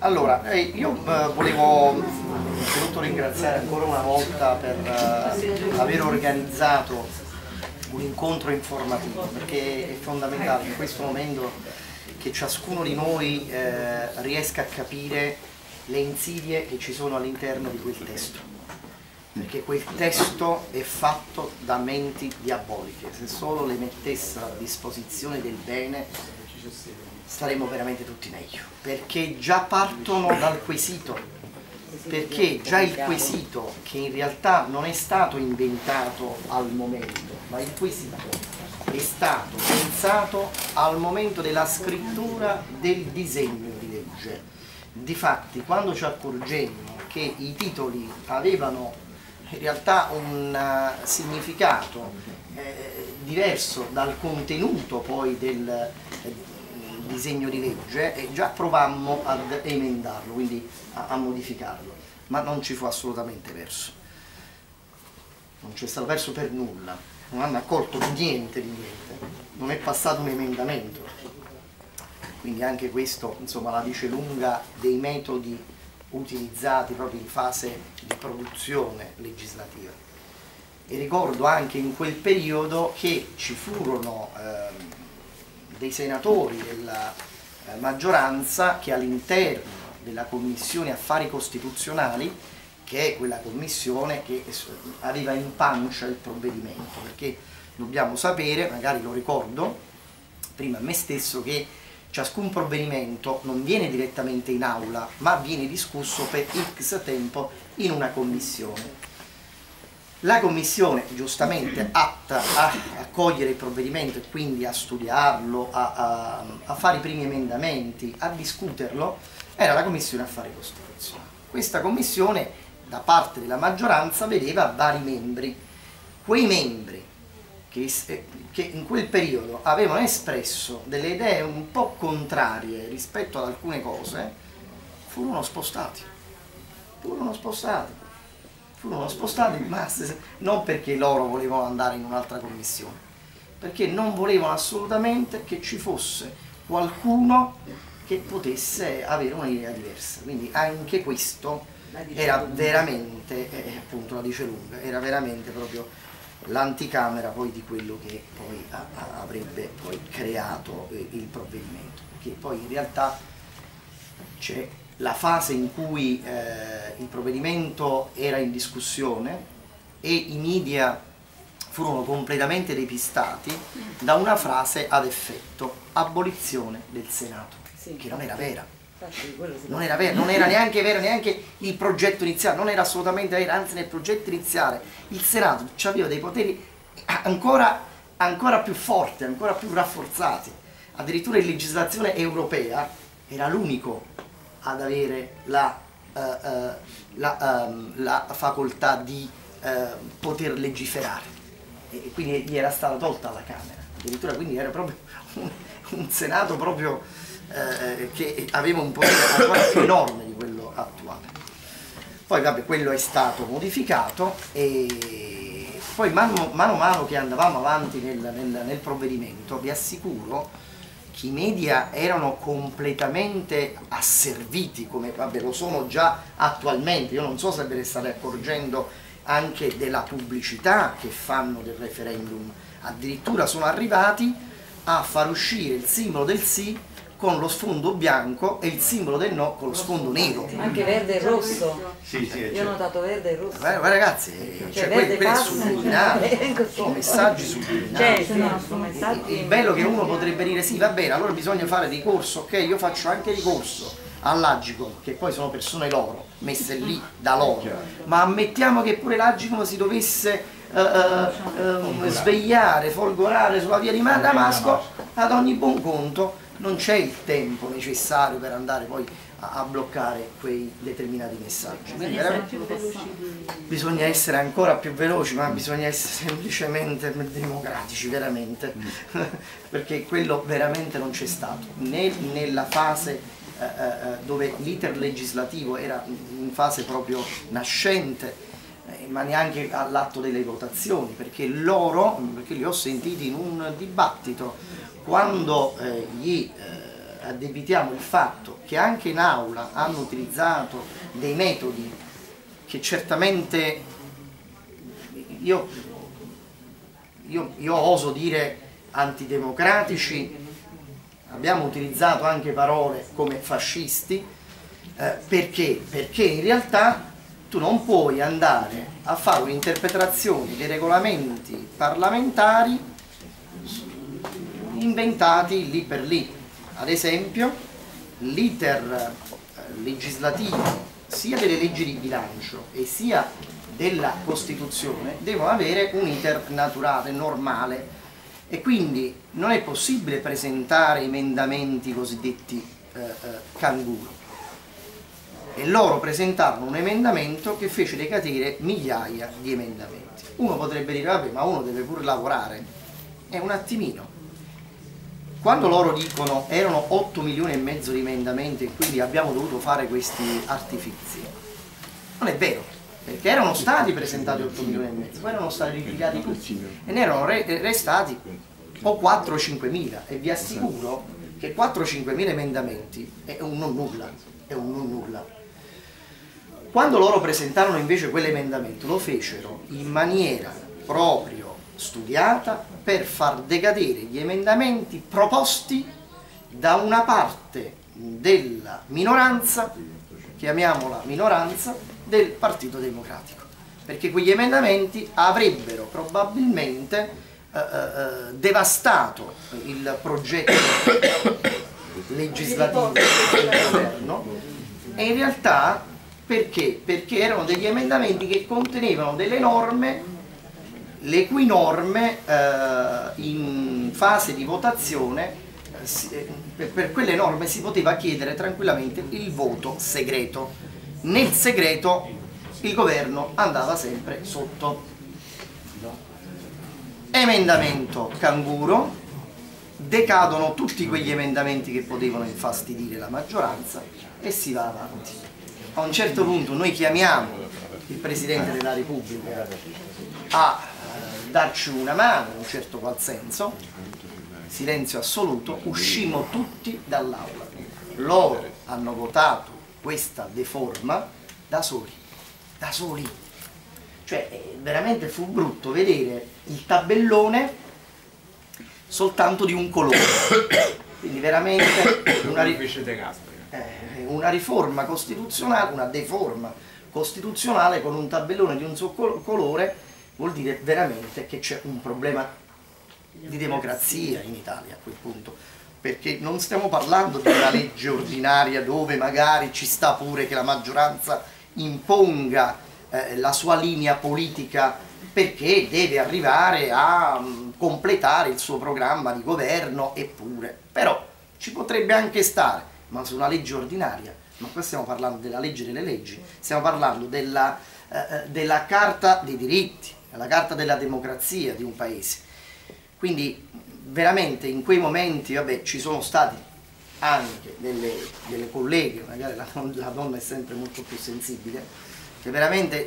Allora, eh, io eh, volevo innanzitutto ringraziare ancora una volta per eh, aver organizzato un incontro informativo perché è fondamentale in questo momento che ciascuno di noi riesca a capire le insidie che ci sono all'interno di quel testo. Perché quel testo è fatto da menti diaboliche. Se solo le mettesse a disposizione del bene staremo veramente tutti meglio. Perché già partono dal quesito. Perché già il quesito che in realtà non è stato inventato al momento ma il quesito è stato pensato al momento della scrittura del disegno di legge. Difatti quando ci accorgemmo che i titoli avevano in realtà un uh, significato eh, diverso dal contenuto poi del eh, disegno di legge e già provammo ad emendarlo, quindi a, a modificarlo, ma non ci fu assolutamente verso. Non c'è stato verso per nulla, non hanno accolto niente di niente, non è passato un emendamento. Quindi anche questo insomma, la dice lunga dei metodi utilizzati proprio in fase di produzione legislativa. E ricordo anche in quel periodo che ci furono eh, dei senatori della eh, maggioranza che all'interno della Commissione Affari Costituzionali, che è quella commissione che aveva in pancia il provvedimento, perché dobbiamo sapere, magari lo ricordo, prima a me stesso, che ciascun provvedimento non viene direttamente in aula, ma viene discusso per x tempo in una commissione. La commissione, giustamente atta a accogliere il provvedimento e quindi a studiarlo, a, a, a fare i primi emendamenti, a discuterlo, era la commissione affari costituzionali. Questa commissione, da parte della maggioranza, vedeva vari membri. Quei membri che, eh, che, in quel periodo avevano espresso delle idee un po' contrarie rispetto ad alcune cose, furono spostati. Furono spostati. Furono spostati, ma non perché loro volevano andare in un'altra commissione, perché non volevano assolutamente che ci fosse qualcuno che potesse avere un'idea diversa. Quindi anche questo era veramente, eh, appunto la dice lunga, era veramente proprio l'anticamera poi di quello che poi a, a, avrebbe poi creato eh, il provvedimento, perché poi in realtà c'è la fase in cui eh, il provvedimento era in discussione e i media furono completamente depistati da una frase ad effetto, abolizione del Senato, sì, che non era vera. Non era, vera, non era neanche vero neanche il progetto iniziale, non era assolutamente vero, anzi nel progetto iniziale il Senato aveva dei poteri ancora, ancora più forti, ancora più rafforzati. Addirittura in legislazione europea era l'unico ad avere la, uh, uh, la, um, la facoltà di uh, poter legiferare e quindi gli era stata tolta alla Camera. Addirittura quindi era proprio un, un Senato proprio eh, che aveva un potere enorme di quello attuale. Poi vabbè, quello è stato modificato e poi mano mano, mano che andavamo avanti nel, nel, nel provvedimento vi assicuro che i media erano completamente asserviti, come vabbè, lo sono già attualmente, io non so se ve ne state accorgendo anche della pubblicità che fanno del referendum, addirittura sono arrivati a far uscire il simbolo del sì con lo sfondo bianco e il simbolo del no con lo sfondo nero. Anche verde e rosso. Sì, sì, Io ho certo. notato verde e rosso. Guarda, guarda ragazzi, cioè, cioè quelli, quelli subliminali, sono messaggi subliminali. Cioè, no, messaggi... Il bello che uno potrebbe dire sì, va bene, allora bisogna fare ricorso, ok, io faccio anche ricorso all'Agicom, che poi sono persone loro, messe lì da loro, ma ammettiamo che pure l'Agicom si dovesse Uh, uh, uh, svegliare, folgorare sulla via di Damasco, ad ogni buon conto non c'è il tempo necessario per andare poi a, a bloccare quei determinati messaggi. Quindi bisogna essere ancora più veloci, ma bisogna essere semplicemente democratici, veramente, mm. perché quello veramente non c'è stato, né nella fase eh, eh, eh, dove l'iter legislativo era in fase proprio nascente, ma neanche all'atto delle votazioni, perché loro, perché li ho sentiti in un dibattito, quando eh, gli eh, addebitiamo il fatto che anche in aula hanno utilizzato dei metodi che certamente io, io, io oso dire antidemocratici, abbiamo utilizzato anche parole come fascisti, eh, perché? Perché in realtà tu non puoi andare a fare un'interpretazione dei regolamenti parlamentari inventati lì per lì. Ad esempio, l'iter eh, legislativo sia delle leggi di bilancio e sia della Costituzione devono avere un iter naturale, normale e quindi non è possibile presentare emendamenti cosiddetti eh, eh, canguro e loro presentarono un emendamento che fece decadere migliaia di emendamenti. Uno potrebbe dire, vabbè, ma uno deve pure lavorare. È un attimino. Quando loro dicono erano 8 milioni e mezzo di emendamenti e quindi abbiamo dovuto fare questi artifici, non è vero, perché erano stati presentati 8 milioni e mezzo, poi erano stati ripigliati tutti e ne erano re restati o 4 o 5 mila e vi assicuro che 4 o 5 mila emendamenti è un non nulla, è un non nulla. Quando loro presentarono invece quell'emendamento lo fecero in maniera proprio studiata per far decadere gli emendamenti proposti da una parte della minoranza, chiamiamola minoranza, del Partito Democratico. Perché quegli emendamenti avrebbero probabilmente eh, eh, eh devastato il progetto legislativo del governo e in realtà perché? Perché erano degli emendamenti che contenevano delle norme le cui norme eh, in fase di votazione, eh, per, per quelle norme si poteva chiedere tranquillamente il voto segreto. Nel segreto il governo andava sempre sotto. Emendamento canguro, decadono tutti quegli emendamenti che potevano infastidire la maggioranza e si va avanti. A un certo punto noi chiamiamo il Presidente della Repubblica a darci una mano in un certo qual senso, silenzio assoluto, uscimmo tutti dall'aula. Loro hanno votato questa deforma da soli, da soli. Cioè veramente fu brutto vedere il tabellone soltanto di un colore. Quindi veramente una, ri eh, una riforma costituzionale, una deforma costituzionale con un tabellone di un suo colore vuol dire veramente che c'è un problema di democrazia in Italia a quel punto. Perché non stiamo parlando di una legge ordinaria dove magari ci sta pure che la maggioranza imponga eh, la sua linea politica perché deve arrivare a um, completare il suo programma di governo eppure. Però ci potrebbe anche stare ma su una legge ordinaria ma qua stiamo parlando della legge delle leggi stiamo parlando della, eh, eh della carta dei diritti è la carta della democrazia di un paese. Quindi veramente in quei momenti vabbè, ci sono stati anche delle, delle colleghe, magari la, la donna è sempre molto più sensibile, che veramente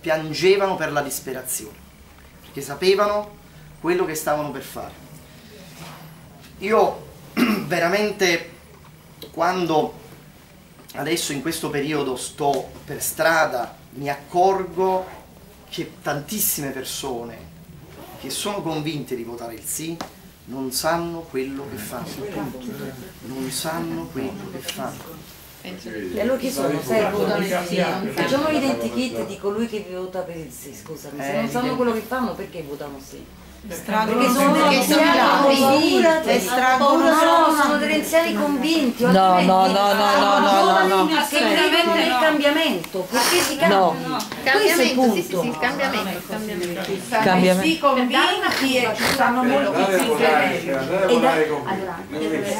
piangevano per la disperazione, perché sapevano quello che stavano per fare. Io veramente quando adesso in questo periodo sto per strada mi accorgo che tantissime persone che sono convinte di votare il sì non sanno quello che fanno, non sanno quello che fanno. E allora chi sono? Sai, votano il sì. Facciamo l'identikit di colui che vota per il sì, scusami. Se non eh, sanno quello che fanno, perché votano sì? Perché sono degli anziani estraggono no, sono degli anziani convinti no no no no no no no che credono nel cambiamento perché si cambia no. questo è il punto sì, sì, il cambiamento il cambiamento cambiamento sì convinti e ci stanno molti più e da allora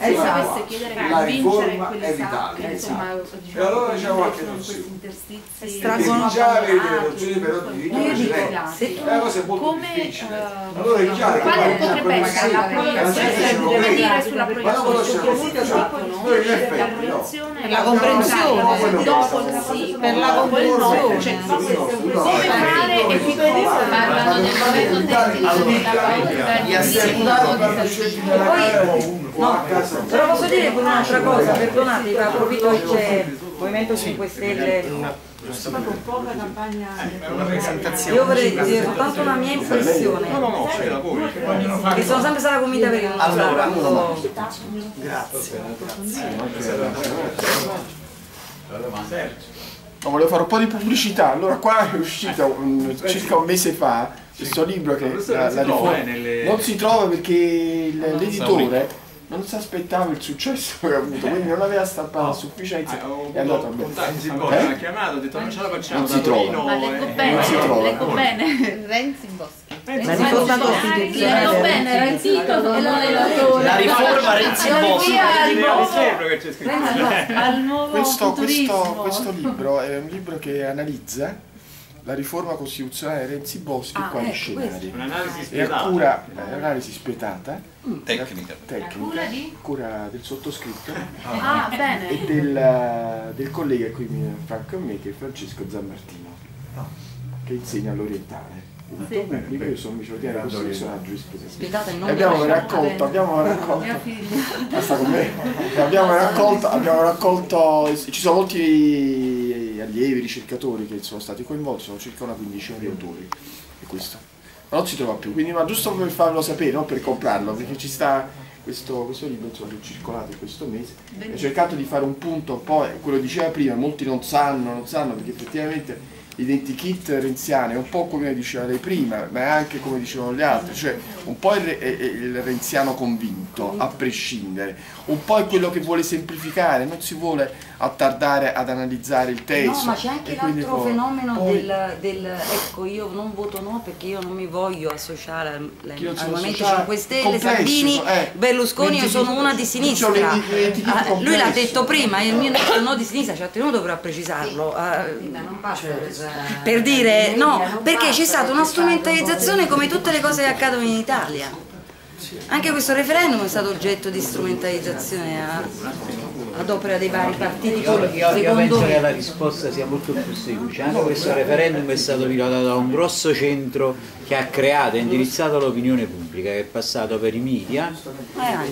esatto la riforma è vitale e allora diciamo anche estraggono già avete le però di diritto precedente è una cosa molto come, uh, allora è chiaro quale potrebbe essere la proiezione sulla proiezione la comprensione. dopo il sì, Per la comprensione. cioè come fare e chi parlano del momento tecnico. assenti. Poi, no, però posso dire un'altra cosa, perdonate, approfitto che c'è il Movimento 5 Stelle. Io vorrei dire soltanto una mia impressione. Che sono sempre stata convinta perché non so Allora, quanto. Grazie. No, volevo fare un po' di pubblicità. Allora, qua è uscito un- circa un mese fa questo libro che la, la riforma- non si trova perché l'editore non si aspettava il successo che ha avuto, quindi non aveva stampato a sufficienza è andato a Renzi bene. Boschi Eh? mi ha chiamato, ha detto non ce la facciamo Non da si trova. Torino. ma eh, leggo non bene, si trova. leggo bene Renzi Boschi. Boschi. riforma leggo bene era il titolo non l'autore La riforma Renzi scritto. al nuovo Questo, questo, questo libro è un libro che analizza la riforma costituzionale Renzi Boschi e Ah, quali ecco, scenari. Un'analisi E a spietata. cura, eh, analisi spietata, Tecnica. tecnica, cura di? cura del sottoscritto ah bene e del, del collega qui mi Franco a me che è Francesco Zammartino che insegna all'orientale diritto pubblico io sono Spiegate il e nome abbiamo raccolto abbiamo raccolto abbiamo raccolto abbiamo raccolto ci sono molti allievi ricercatori che sono stati coinvolti sono circa una quindicina di autori e questo. Ma non si trova più quindi ma giusto per farlo sapere non per comprarlo perché ci sta questo, questo libro insomma, che è circolato in questo mese. Ho cercato di fare un punto un po' quello diceva prima molti non sanno non sanno perché effettivamente l'identikit renziano è un po' come diceva lei prima ma è anche come dicevano gli altri cioè un po' il, il renziano convinto a prescindere. Un po' è quello che vuole semplificare non si vuole attardare ad analizzare il testo No, ma c'è anche l'altro fenomeno poi- del, del ecco io non voto no perché io non mi voglio associare al, al Movimento associare? 5 Stelle, Salvini, eh. Berlusconi, io sono una di sinistra. Ah, lui l'ha detto prima, il mio no di sinistra ci ha tenuto però a precisarlo. ah, per dire no, perché c'è stata una strumentalizzazione come tutte le cose che accadono in Italia. Anche questo referendum è stato oggetto di strumentalizzazione a- ad opera dei vari partiti Io, politici. io- io penso me. che la risposta sia molto più semplice. Anche questo referendum è stato pilotato da un grosso centro che ha creato e indirizzato l'opinione pubblica, che è passato per i media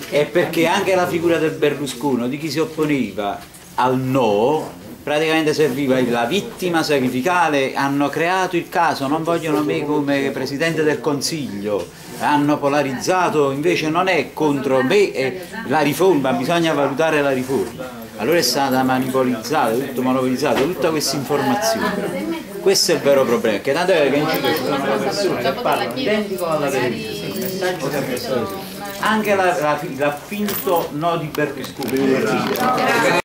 Eh, e perché anche la figura del Berlusconi, di chi si opponeva al no, praticamente serviva la vittima sacrificale, hanno creato il caso, non vogliono me come Presidente del Consiglio, hanno polarizzato, invece non è contro me, è la riforma, bisogna valutare la riforma. Allora è stata manipolizzata, tutto monopolizzato, tutta questa informazione. Questo è il vero problema, che tanto è che in Cile ci sono persone che parlano identico alla così. Anche la, la, la finto no di Berlusconi.